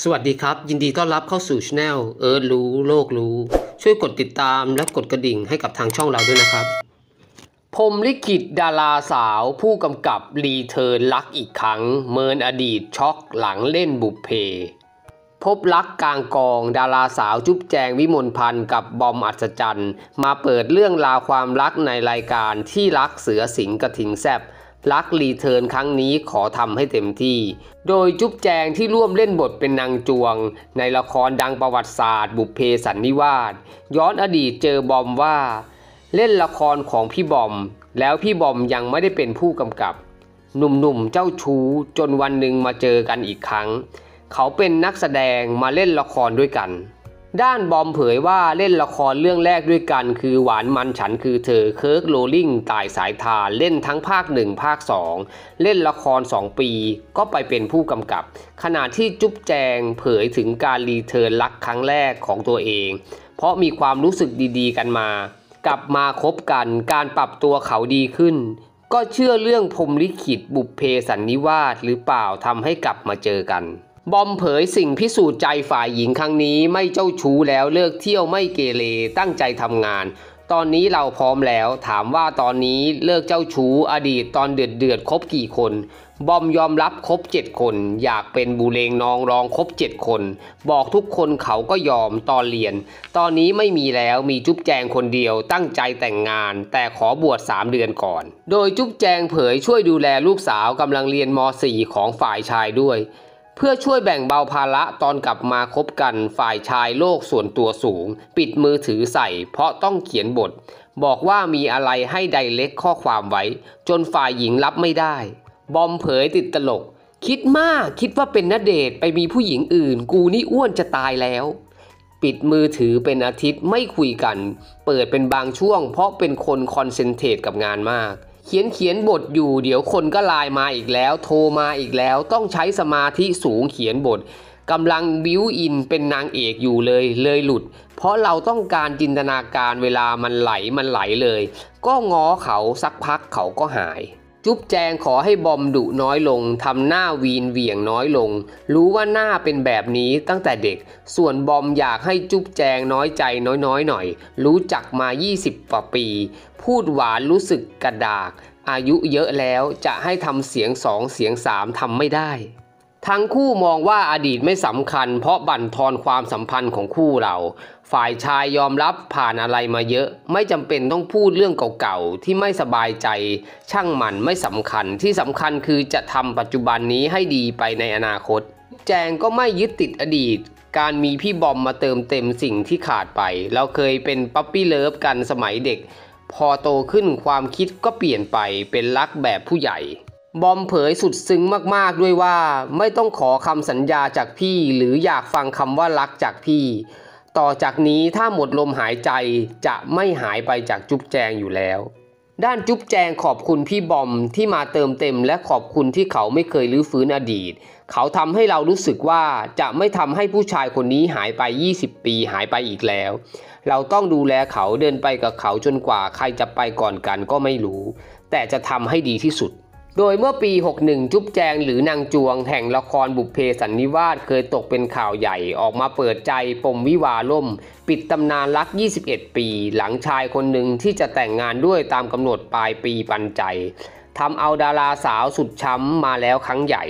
สวัสดีครับ ยินดีต้อนรับเข้าสู่ channel เอิร์ธรู้โลกรู้ ช่วยกดติดตามและกดกระดิ่งให้กับทางช่องเราด้วยนะครับ พรหมลิขิตดาราสาวผู้กำกับรีเทิร์นรักอีกครั้ง เมินอดีตช็อกหลังเล่นบุพเพ พบรักกลางกองดาราสาวจุ๊บแจงวิมลพันธ์กับบอมอัศจรรย์ มาเปิดเรื่องราวความรักในรายการที่รักเสือสิงห์กระทิงแซ่บ รักรีเทิร์นครั้งนี้ขอทำให้เต็มที่ โดยจุ๊บแจงที่ร่วมเล่นบทเป็นนางจวง ในละครดังประวัติศาสตร์ บุพเพสันนิวาสย้อนอดีตเจอบอมว่า เล่นละครของพี่บอม แล้วพี่บอมยังไม่ได้เป็นผู้กำกับ หนุ่มๆเจ้าชู้จนวันหนึ่งมาเจอกันอีกครั้ง เขาเป็นนักแสดงมาเล่นละครด้วยกัน ด้านบอมเผยว่าเล่นละครเรื่องแรกด้วยกัน คือหวานมันฉันคือเธอเคิร์กโรลลิงตายสายทานเล่นทั้งภาคหนึ่งภาคสองเล่นละคร 2 ปี ก็ไปเป็นผู้กำกับ ขณะที่จุ๊บแจงเผยถึงการรีเทิร์นรักครั้งแรกของตัวเอง เพราะมีความรู้สึกดีๆ กันมา กลับมาคบกันการปรับตัวเขาดีขึ้น ก็เชื่อเรื่องพรมลิขิตบุพเพสันนิวาสหรือเปล่าทำให้กลับมาเจอกัน บอมเผยสิ่งพิสูจน์ใจฝ่ายหญิงครั้งนี้ไม่เจ้าชู้แล้วเลิกเที่ยวไม่เกเรตั้งใจทำงาน ตอนนี้เราพร้อมแล้วถามว่าตอนนี้เลิกเจ้าชู้อดีตตอนเดือดเดือดครบกี่คน บอมยอมรับครบเจ็ดคน อยากเป็นบูเลงนองรองครบเจ็ดคน บอกทุกคนเขาก็ยอมตอนเรียน ตอนนี้ไม่มีแล้วมีจุ๊บแจงคนเดียวตั้งใจแต่งงาน แต่ขอบวช3เดือนก่อน โดยจุ๊บแจงเผยช่วยดูแลลูกสาวกำลังเรียนม .4 ของฝ่ายชายด้วย พื่อช่วยแบ่งเบาภาระตอนกลับมาคบกันฝ่ายชายโลกส่วนตัวสูง ปิดมือถือใส่ เพราะต้องเขียนบท บอกว่ามีอะไรให้ไดเล็กข้อความไว้ จนฝ่ายหญิงรับไม่ได้ บอมเผยติดตลก คิดมากคิดว่าเป็นณเดชน์ไปมีผู้หญิงอื่น กูนี่อ้วนจะตายแล้ว ปิดมือถือเป็นอาทิตย์ไม่คุยกัน เปิดเป็นบางช่วง เพราะเป็นคน concentrate กับงานมาก เขียนเขียนบทอยู่ เดี๋ยวคนก็ไลน์มาอีกแล้ว โทรมาอีกแล้ว ต้องใช้สมาธิสูงเขียนบทกำลัง build in เป็นนางเอกอยู่เลยเลยหลุด เพราะเราต้องการจินตนาการเวลามันไหลมันไหลเลย ก็ง้อเขาสักพักเขาก็หาย จุ๊บแจงขอให้บอมดุน้อยลงทำหน้าวีนเหวี่ยงน้อยลง รู้ว่าหน้าเป็นแบบนี้ตั้งแต่เด็ก ส่วนบอมอยากให้จุ๊บแจงน้อยใจน้อยๆหน่อย รู้จักมา 20กว่าปี พูดหวานรู้สึกกระดาก อายุเยอะแล้วจะให้ทำเสียงสองเสียงสามทำไม่ได้ ทั้งคู่มองว่าอดีตไม่สำคัญ เพราะบั่นทอนความสัมพันธ์ของคู่เรา ฝ่ายชายยอมรับผ่านอะไรมาเยอะ ไม่จำเป็นต้องพูดเรื่องเก่าๆ ที่ไม่สบายใจ ช่างมันไม่สำคัญ ที่สำคัญคือจะทำปัจจุบันนี้ให้ดีไปในอนาคต แจงก็ไม่ยึดติดอดีต การมีพี่บอมมาเติมเต็มสิ่งที่ขาดไป เราเคยเป็นปั๊ปปี้เลิฟกันสมัยเด็ก พอโตขึ้นความคิดก็เปลี่ยนไปเป็นรักแบบผู้ใหญ่ บอมเผยสุดซึ้งมากๆด้วยว่า ไม่ต้องขอคำสัญญาจากพี่หรืออยากฟังคำว่ารักจากพี่ ต่อจากนี้ถ้าหมดลมหายใจจะไม่หายไปจากจุ๊บแจงอยู่แล้ว ด้านจุ๊บแจงขอบคุณพี่บอมที่มาเติมเต็ม และขอบคุณที่เขาไม่เคยลื้อฟื้นอดีต เขาทำให้เรารู้สึกว่าจะไม่ทำให้ผู้ชายคนนี้หายไป 20 ปีหายไปอีกแล้ว เราต้องดูแลเขาเดินไปกับเขาจนกว่าใครจะไปก่อนกันก็ไม่รู้ แต่จะทำให้ดีที่สุด โดยเมื่อปี 61 จุ๊บแจงหรือนางจวงแห่งละครบุพเพสันนิวาสเคยตกเป็นข่าวใหญ่ออกมาเปิดใจปมวิวาล่ม ปิดตำนานรัก 21 ปี หลังชายคนหนึ่งที่จะแต่งงานด้วยตามกำหนดปลายปีปันใจทำเอาดาราสาวสุดช้ำมาแล้วครั้งใหญ่